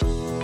Bye.